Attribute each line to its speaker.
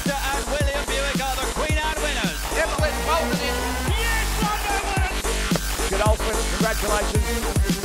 Speaker 1: Augusta and William Buick are the Queen Anne winners.
Speaker 2: Evelyn Bolton is...
Speaker 3: Yes, London winners!
Speaker 4: Good old congratulations.